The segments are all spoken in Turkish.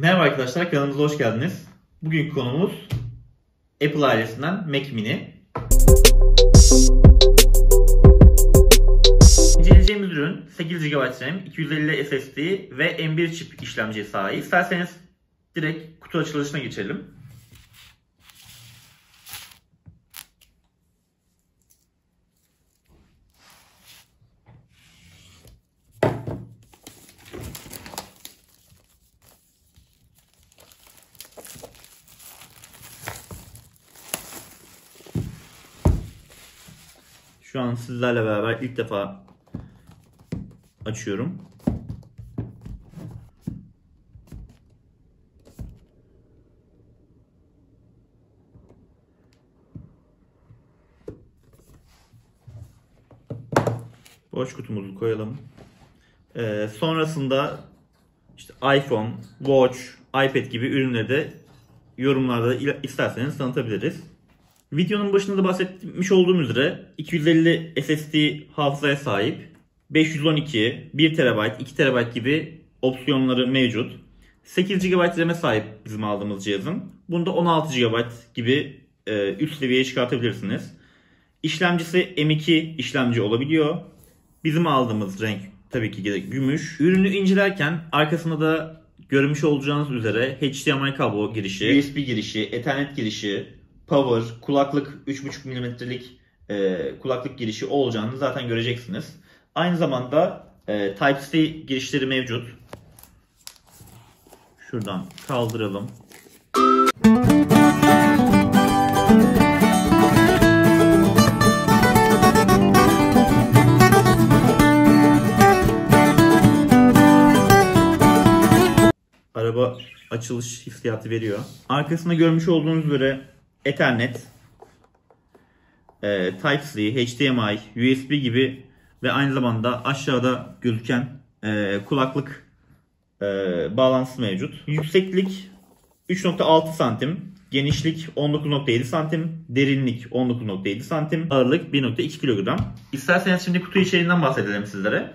Merhaba arkadaşlar, kanalımıza hoş geldiniz. Bugünkü konumuz Apple ailesinden Mac Mini. İnceleyeceğimiz ürün 8 GB RAM, 250 SSD ve M1 çip işlemciye sahip. İsterseniz direkt kutu açılışına geçelim. Şu an sizlerle beraber ilk defa açıyorum. Boş kutumuzu koyalım. Ee, sonrasında işte iPhone, Watch, iPad gibi ürünleri de yorumlarda isterseniz tanıtabiliriz. Videonun başında da bahsetmiş olduğum üzere 250 SSD hafızaya sahip, 512, 1 TB, 2 TB gibi opsiyonları mevcut. 8 GB RAM'e sahip bizim aldığımız cihazın. Bunda 16 GB gibi e, üst seviyeye çıkartabilirsiniz. İşlemcisi M2 işlemci olabiliyor. Bizim aldığımız renk tabii ki de gümüş. Ürünü incelerken arkasında da görmüş olacağınız üzere HDMI kablo girişi, USB girişi, Ethernet girişi, power, kulaklık 3.5 mm'lik e, kulaklık girişi olacağını zaten göreceksiniz. Aynı zamanda e, Type-C girişleri mevcut. Şuradan kaldıralım. Araba açılış hissiyatı veriyor. Arkasında görmüş olduğunuz üzere Ethernet, e, Type-C, HDMI, USB gibi ve aynı zamanda aşağıda gözüken e, kulaklık e, bağlantısı mevcut. Yükseklik 3.6 santim, genişlik 19.7 santim, derinlik 19.7 santim, ağırlık 1.2 kilogram. İsterseniz şimdi kutu içeriğinden bahsedelim sizlere.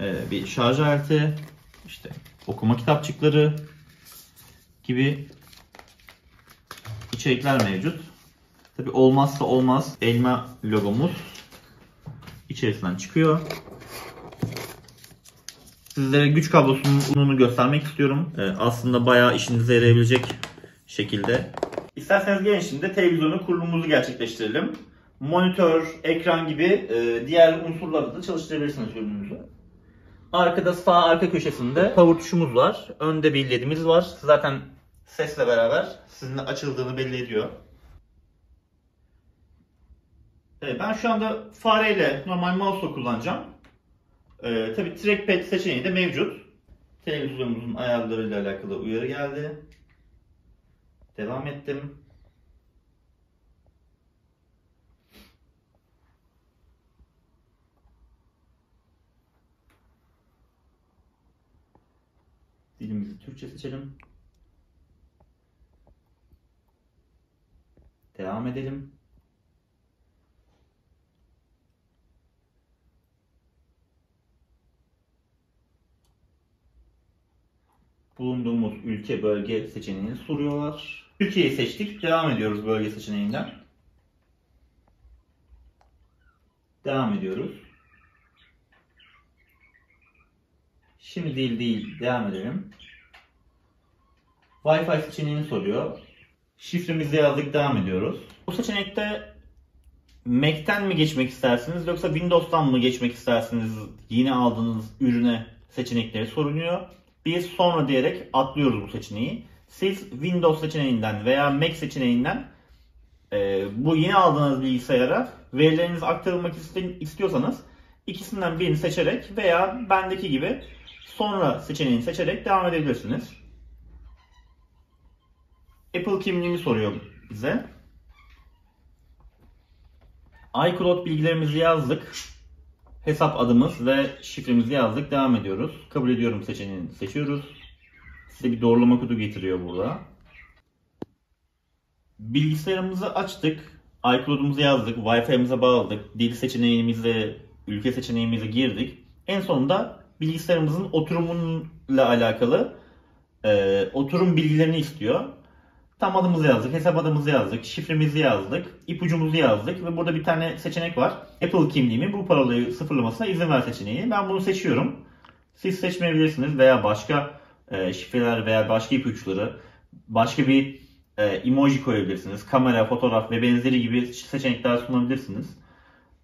Ee, bir şarj aleti, işte okuma kitapçıkları gibi içerikler mevcut. Tabi olmazsa olmaz elma logomuz içerisinden çıkıyor. Sizlere güç kablosunun göstermek istiyorum. Ee, aslında bayağı işinize yarayabilecek şekilde. İsterseniz gelin şimdi televizyonun kurulumumuzu gerçekleştirelim. Monitör, ekran gibi e, diğer unsurlarla da çalıştırabilirsiniz ürününüzü. Arkada sağ arka köşesinde power tuşumuz var. Önde bir ledimiz var. Zaten sesle beraber sizinle açıldığını belli ediyor. Evet, ben şu anda fareyle normal mouse kullanacağım. Ee, Tabi trackpad seçeneği de mevcut. Televizyonumuzun ayarlarıyla alakalı uyarı geldi. Devam ettim. Dilimizi Türkçe seçelim. Devam edelim. Bulunduğumuz ülke bölge seçeneğini soruyorlar. Türkiye'yi seçtik. Devam ediyoruz bölge seçeneğinden. Devam ediyoruz. Şimdi değil değil devam edelim. Wi-Fi seçeneğini soruyor. Şifremizi yazdık devam ediyoruz. Bu seçenekte Mac'ten mi geçmek istersiniz yoksa Windows'tan mı geçmek istersiniz yine aldığınız ürüne seçenekleri sorunuyor. Biz sonra diyerek atlıyoruz bu seçeneği. Siz Windows seçeneğinden veya Mac seçeneğinden e, bu yeni aldığınız bilgisayara verilerinizi aktarılmak istiyorsanız ikisinden birini seçerek veya bendeki gibi sonra seçeneğini seçerek devam edebilirsiniz. Apple kimliğini soruyor bize. iCloud bilgilerimizi yazdık. Hesap adımız ve şifremizi yazdık. Devam ediyoruz. Kabul ediyorum seçeneğini seçiyoruz. Size bir doğrulama kodu getiriyor burada. Bilgisayarımızı açtık. iCloud'umuzu yazdık. Wi-Fi'mize bağladık. Dil seçeneğimizi, ülke seçeneğimizi girdik. En sonunda bilgisayarımızın oturumunla alakalı e, oturum bilgilerini istiyor. Tam adımızı yazdık, hesap adımızı yazdık, şifremizi yazdık, ipucumuzu yazdık ve burada bir tane seçenek var. Apple kimliğimin bu parolayı sıfırlamasına izin ver seçeneği. Ben bunu seçiyorum. Siz seçmeyebilirsiniz veya başka e, şifreler veya başka ipuçları, başka bir e, emoji koyabilirsiniz. Kamera, fotoğraf ve benzeri gibi seçenekler sunabilirsiniz.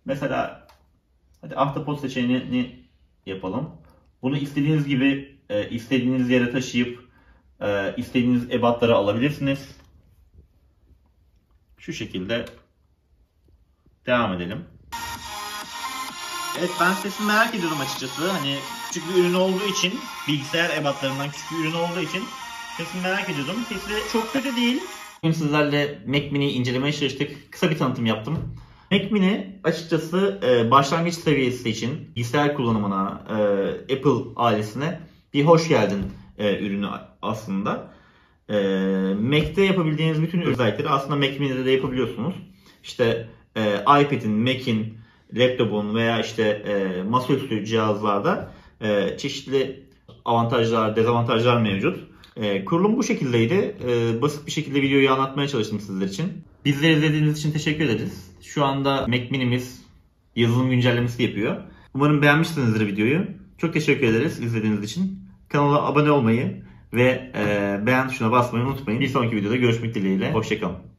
Mesela hadi ahtapot seçeneğini yapalım. Bunu istediğiniz gibi e, istediğiniz yere taşıyıp e, istediğiniz ebatları alabilirsiniz. Şu şekilde devam edelim. Evet ben sesini merak ediyorum açıkçası. Hani küçük bir ürün olduğu için bilgisayar ebatlarından küçük bir ürün olduğu için sesini merak ediyordum. Sesi çok kötü değil. Bugün sizlerle Mac Mini'yi incelemeye çalıştık. Kısa bir tanıtım yaptım. Mac Mini açıkçası e, başlangıç seviyesi için bilgisayar kullanımına, e, Apple ailesine bir hoş geldin e, ürünü aslında. E, Mac'te yapabildiğiniz bütün özellikleri aslında Mac Mini'de de yapabiliyorsunuz. İşte e, iPad'in, Mac'in, laptopun veya işte e, masaüstü cihazlarda e, çeşitli avantajlar, dezavantajlar mevcut. E, kurulum bu şekildeydi. E, basit bir şekilde videoyu anlatmaya çalıştım sizler için. Bizleri izlediğiniz için teşekkür ederiz. Şu anda Mac Mini'miz yazılım güncellemesi yapıyor. Umarım beğenmişsinizdir videoyu. Çok teşekkür ederiz izlediğiniz için. Kanala abone olmayı ve e, beğen tuşuna basmayı unutmayın. Bir sonraki videoda görüşmek dileğiyle. Hoşçakalın.